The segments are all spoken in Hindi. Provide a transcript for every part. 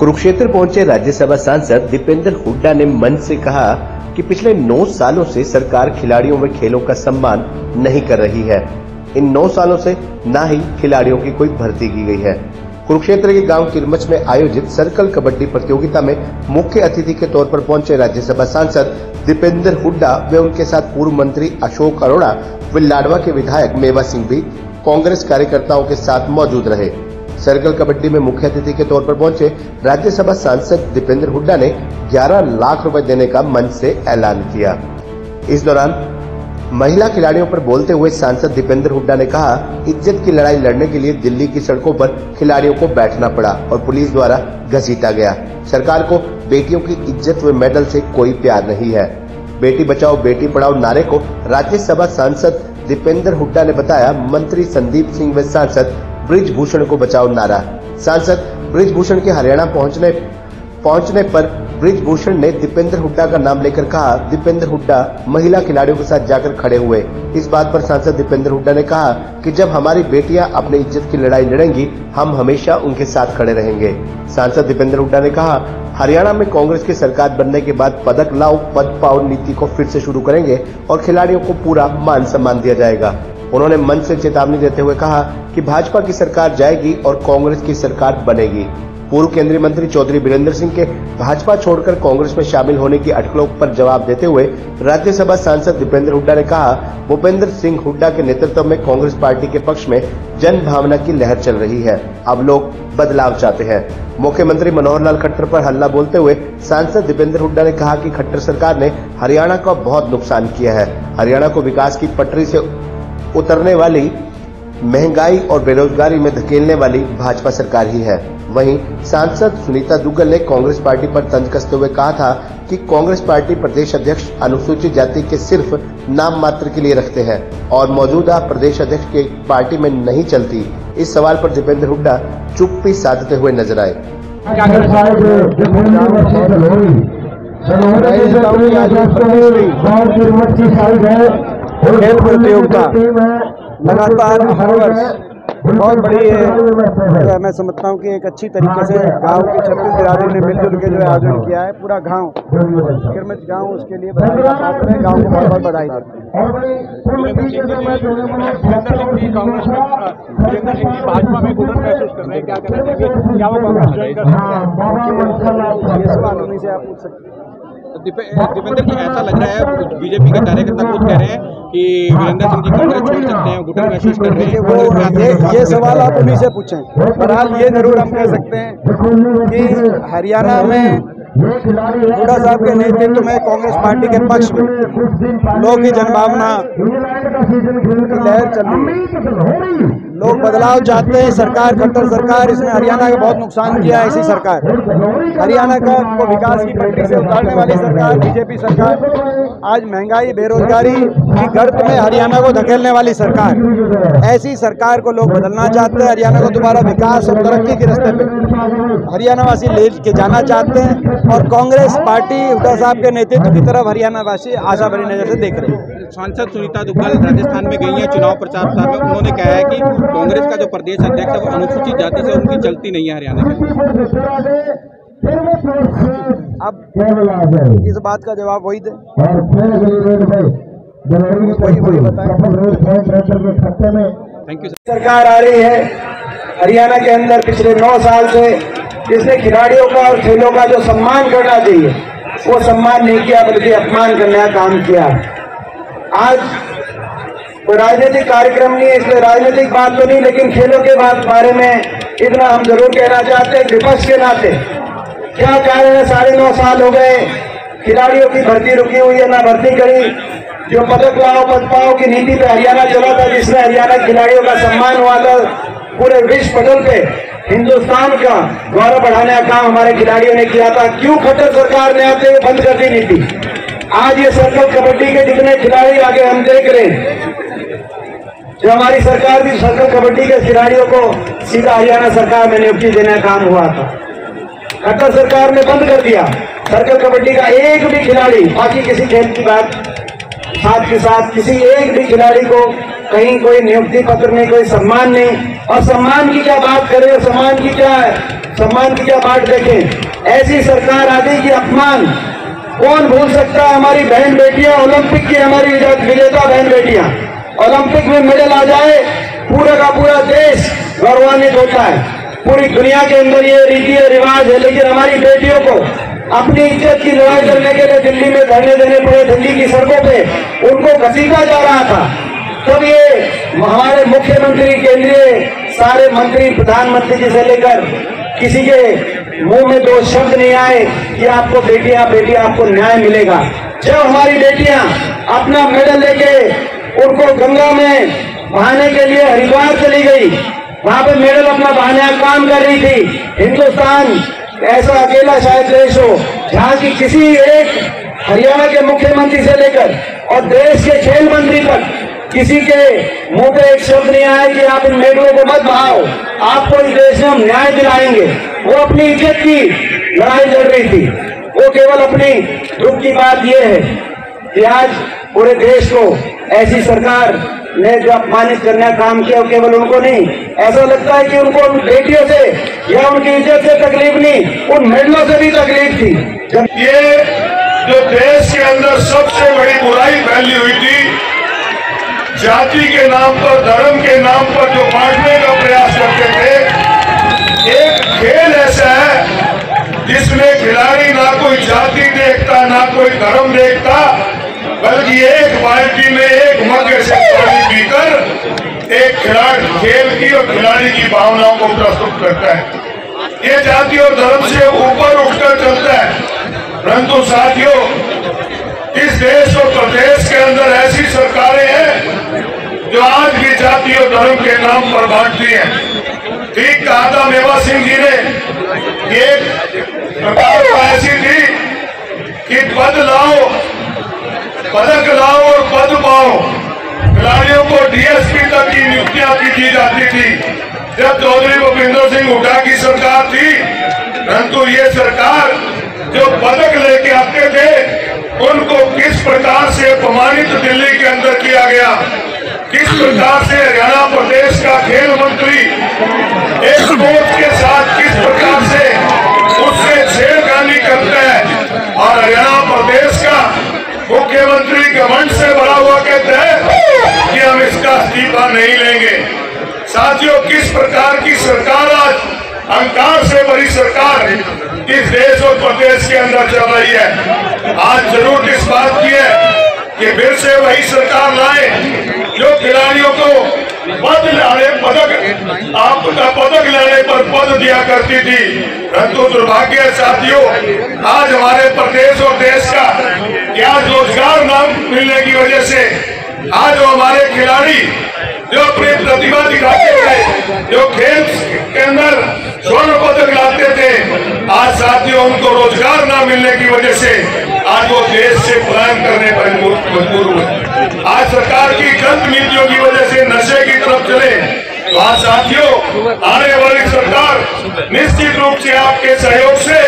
कुरुक्षेत्र पहुँचे राज्यसभा सांसद दीपेंद्र हुड्डा ने मंच से कहा कि पिछले नौ सालों से सरकार खिलाड़ियों व खेलों का सम्मान नहीं कर रही है। इन नौ सालों से न ही खिलाड़ियों की कोई भर्ती की गई है। कुरुक्षेत्र के गाँव किरमच में आयोजित सर्कल कबड्डी प्रतियोगिता में मुख्य अतिथि के तौर पर पहुँचे राज्यसभा सांसद दीपेंद्र हुड्डा व उनके साथ पूर्व मंत्री अशोक अरोड़ा व लाडवा के विधायक मेवा सिंह भी कांग्रेस कार्यकर्ताओं के साथ मौजूद रहे। सर्कल कबड्डी में मुख्य अतिथि के तौर पर पहुँचे राज्यसभा सांसद दीपेंद्र हुड्डा ने 11 लाख रुपए देने का मंच से ऐलान किया। इस दौरान महिला खिलाड़ियों पर बोलते हुए सांसद दीपेंद्र हुड्डा ने कहा, इज़्ज़त की लड़ाई लड़ने के लिए दिल्ली की सड़कों पर खिलाड़ियों को बैठना पड़ा और पुलिस द्वारा घसीटा गया। सरकार को बेटियों की इज़्ज़त व मेडल से कोई प्यार नहीं है। बेटी बचाओ, बेटी पढ़ाओ नारे को राज्यसभा सांसद दीपेंद्र हुड्डा ने बताया, मंत्री संदीप सिंह व सांसद ब्रिजभूषण को बचाओ नारा। सांसद ब्रिजभूषण के हरियाणा पहुँचने पहुँचने पर ब्रिजभूषण ने दीपेंद्र हुड्डा का नाम लेकर कहा, दीपेंद्र हुड्डा महिला खिलाड़ियों के साथ जाकर खड़े हुए। इस बात पर सांसद दीपेंद्र हुड्डा ने कहा कि जब हमारी बेटियाँ अपनी इज़्ज़त की लड़ाई लड़ेंगी, हम हमेशा उनके साथ खड़े रहेंगे। सांसद दीपेंद्र हुड्डा ने कहा, हरियाणा में कांग्रेस की सरकार बनने के बाद पदक लाओ, पद पाओ, नीति को फिर से शुरू करेंगे और खिलाड़ियों को पूरा मान सम्मान दिया जाएगा। उन्होंने मंच से चेतावनी देते हुए कहा कि भाजपा की सरकार जाएगी और कांग्रेस की सरकार बनेगी। पूर्व केंद्रीय मंत्री चौधरी बीरेंद्र सिंह के भाजपा छोड़कर कांग्रेस में शामिल होने की अटकलों पर जवाब देते हुए राज्यसभा सांसद दीपेंद्र हुड्डा ने कहा, भूपेंद्र सिंह हुड्डा के नेतृत्व में कांग्रेस पार्टी के पक्ष में जन भावना की लहर चल रही है। अब लोग बदलाव चाहते हैं। मुख्यमंत्री मनोहर लाल खट्टर पर हल्ला बोलते हुए सांसद दीपेंद्र हुड्डा ने कहा कि खट्टर सरकार ने हरियाणा का बहुत नुकसान किया है। हरियाणा को विकास की पटरी से उतरने वाली महँगाई और बेरोजगारी में धकेलने वाली भाजपा सरकार ही है वहीं सांसद सुनीता दुग्गल ने कांग्रेस पार्टी पर तंज कसते हुए कहा था कि कांग्रेस पार्टी प्रदेश अध्यक्ष अनुसूचित जाति के सिर्फ़ नाम मात्र के लिए रखते हैं और मौजूदा प्रदेश अध्यक्ष के पार्टी में नहीं चलती इस सवाल पर दीपेंद्र हुड्डा चुप्पी साधते हुए नज़र आए खेल प्रतियोगिता लगातार हर वर्ष बहुत बड़ी है है मैं समझता हूँ कि एक अच्छी तरीके से गाँव के छत्तीस बिरादरी ने मिलजुल के जो है आयोजन किया है पूरा गाँव किरमिच गाँव उसके लिए बधाई का पात्र है गाँव को बहुत बहुत बधाई देते भाजपा में घुटन महसूस कर रहे हैं क्या कहना चाहिए क्या वो कांग्रेस ज्वाइन कर सकते हैं? ये सवाल उन्हीं से आप पूछ सकते हैं। दीपेंद्र जी ऐसा लग रहा है, बीजेपी के कार्यकर्ता खुद कह रहे हैं कि वीरेंद्र सिंह जी कांग्रेस छोड़ सकते हैं घुटन महसूस कर रहे हैं। ये सवाल आप उन्हीं से पूछें। बहरहाल, ये ज़रूर हम कह सकते हैं कि हरियाणा में हुड्डा साहब के नेतृत्व में कांग्रेस पार्टी के पक्ष में लोग की जनभावना लहर चल रही है। लोग बदलाव चाहते हैं, सरकार कट्टर सरकार, इसने हरियाणा का बहुत नुकसान किया है सरकार। हरियाणा का को विकास की पटरी से उतारने वाली सरकार, बीजेपी सरकार, आज महँगाई, बेरोजगारी की गर्त में हरियाणा को धकेलने वाली सरकार। ऐसी सरकार को लोग बदलना चाहते हैं, हरियाणा को दोबारा विकास और तरक्की के रास्ते पे। हरियाणा वासी ले के जाना चाहते हैं और कांग्रेस पार्टी हुड्डा साहब के नेतृत्व की तरफ़ हरियाणा वासी आशा भरी नज़र से देख रहे हैं। सांसद सुनीता दुग्गल राजस्थान में गई हैं, चुनाव प्रचार प्रसार में। उन्होंने कहा है कि कांग्रेस का जो प्रदेश अध्यक्ष है, वो अनुसूचित जाति से उनकी चलती नहीं है हरियाणा में। अब इस बात का जवाब वही दे। थैंक यू सरकार आ रही है हरियाणा के अंदर पिछले नौ साल से, जिसने खिलाड़ियों का और खेलों का जो सम्मान करना चाहिए, वो सम्मान नहीं किया, बल्कि अपमान करने का काम किया। आज कोई राजनीतिक कार्यक्रम नहीं है, इसलिए राजनीतिक बात तो नहीं, लेकिन खेलों के बात बारे में इतना हम ज़रूर कहना चाहते हैं, विपक्ष के नाते। क्या कारण है? साढ़े नौ साल हो गए, खिलाड़ियों की भर्ती रुकी हुई है, ना भर्ती करी। जो पदक लाओ पद पाओ की नीति पे हरियाणा चला था, जिसमें हरियाणा खिलाड़ियों का सम्मान हुआ था पूरे विश्व पटल पे। हिंदुस्तान का गौरव बढ़ाने का काम हमारे खिलाड़ियों ने किया था। क्यों खट्टर सरकार ने आते हुए बंद कर दी नीति? आज ये सर्कल कबड्डी के जितने खिलाड़ी आगे हम देख रहे हैं जो हमारी सरकार भी सर्कल कबड्डी के खिलाड़ियों को सीधा हरियाणा सरकार में नियुक्ति देने का काम हुआ था। खट्टर सरकार ने बंद कर दिया। सर्कल कबड्डी का एक भी खिलाड़ी, बाकी किसी खेल की बात साथ के साथ किसी एक भी खिलाड़ी को कहीं कोई नियुक्ति पत्र नहीं, कोई सम्मान नहीं। और सम्मान की क्या बात करें सम्मान की क्या है सम्मान की क्या बात देखें? ऐसी सरकार आ गई कि अपमान कौन भूल सकता? है हमारी बहन बेटियाँ, ओलंपिक की हमारी विजेता बहन बेटियाँ। ओलंपिक में मेडल आ जाए, पूरा का पूरा देश गौरवान्वित होता है। पूरी दुनिया के अंदर ये रीति रिवाज है, लेकिन हमारी बेटियों को अपनी इज़्ज़त की लड़ाई करने के लिए दिल्ली में धरने देने पड़े दिल्ली की सड़कों पे, उनको घसीटा जा रहा था। तब ये हमारे मुख्यमंत्री, केंद्रीय सारे मंत्री, प्रधानमंत्री जी से लेकर किसी के मुँह में दो शब्द नहीं आए कि आपको बेटियाँ बेटियाँ आपको न्याय मिलेगा। जब हमारी बेटियाँ अपना मेडल लेके उनको गंगा में बहाने के लिए हरिद्वार चली गई। वहाँ पे मेडल अपना बहाने काम कर रही थी। हिंदुस्तान, ऐसा अकेला शायद देश हो, जहाँ की किसी एक हरियाणा के मुख्यमंत्री से लेकर और देश के खेल मंत्री तक किसी के मुँह पे एक शब्द नहीं आया कि आप इन मेडलों को मत बहाओ। आपको इस देश में हम न्याय दिलाएँगे। वो अपनी इज़्ज़त की लड़ाई लड़ रही थी। वो केवल अपनी दुख की बात यह है कि आज पूरे देश को ऐसी सरकार ने जो अपमानित करने का काम किया केवल उनको नहीं, ऐसा लगता है कि उनको उन बेटियों से या उनकी इज़्ज़त से तकलीफ़ नहीं, उन मेडलों से भी तकलीफ़ थी। जब ये जो देश के अंदर सबसे बड़ी बुराई फैली हुई थी, जाति के नाम पर, धर्म के नाम पर जो बांटने का प्रयास करते थे, एक खेल ऐसा है जिसमें खिलाड़ी ना कोई जाति देखता, ना कोई धर्म देखता बल्कि एक बाल्टी में एक मग से पानी पीकर एक खिलाड़ी खेल की और खिलाड़ी की भावनाओं को प्रस्तुत करता है। ये जाति और धर्म से ऊपर उठकर चलता है। परंतु साथियों, इस देश और प्रदेश के अंदर ऐसी सरकारें हैं जो आज भी जाति और धर्म के नाम पर बांटती हैं। ठीक कहा था मेवा सिंह जी ने एक प्रकार ऐसी थी कि पद लाओ पदक लाओ और पद पाओ। खिलाड़ियों को डीएसपी तक की नियुक्तियाँ की, की जाती थी। जब चौधरी भूपिंदर सिंह हुड्डा की सरकार थी परंतु ये सरकार जो पदक लेके आते थे उनको किस प्रकार से अपमानित दिल्ली के अंदर किया गया? किस प्रकार से हरियाणा प्रदेश का खेल मंत्री एक कोच के साथ किस प्रकार से उससे छेड़खानी करते हैं? और हरियाणा प्रदेश का घमंड से भरा हुआ कहते हैं कि हम इसका इस्तीफा नहीं लेंगे। साथियों, किस प्रकार की सरकार आज अहंकार से भरी सरकार इस देश और प्रदेश के अंदर चल रही है? आज ज़रूर इस बात की है कि फिर से वही सरकार लाए जो खिलाड़ियों को पद लाने पदक आपका पदक लाने पर पद दिया करती थी। परंतु दुर्भाग्य साथियों आज हमारे प्रदेश और देश का क्या रोज़गार न मिलने की वजह से आज वो हमारे खिलाड़ी जो अपनी प्रतिभा दिखाते थे जो खेल के अंदर स्वर्ण पदक लाते थे आज साथियों उनको रोज़गार न मिलने की वजह से आज वो देश से पलायन करने पर मजबूर हुए। आज सरकार की गलत नीतियों की वजह से नशे की तरफ़ चले। तो आज साथियों, आने वाली सरकार निश्चित रूप से आपके सहयोग से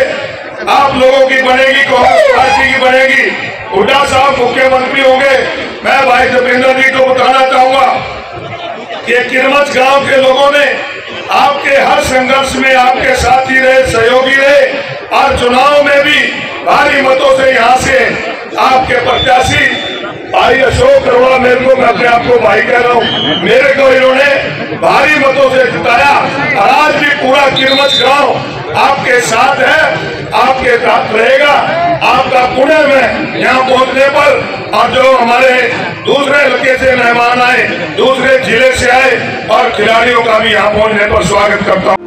आप लोगों की बनेगी कांग्रेस पार्टी की बनेगी? हुड्डा साहब मुख्यमंत्री होंगे। मैं भाई जतेंद्र जी को बताना चाहूँगा कि किरमच गाँव के लोगों ने आपके हर संघर्ष में आपके साथी रहे, सहयोगी रहे, और चुनाव में भी भारी मतों से यहाँ से आपके प्रत्याशी भाई अशोक अरोड़ा मेरे को, मैं अपने आप को भाई कह रहा हूँ। मेरे को इन्होंने भारी मतों से जिताया। और आज भी पूरा किरमच गाँव आपके साथ है, आपके साथ रहेगा। आपका पुणे में यहाँ पहुँचने पर और जो हमारे दूसरे इलाके से मेहमान आए, दूसरे ज़िले से आए, और खिलाड़ियों का भी यहाँ पहुँचने पर स्वागत करता हूँ।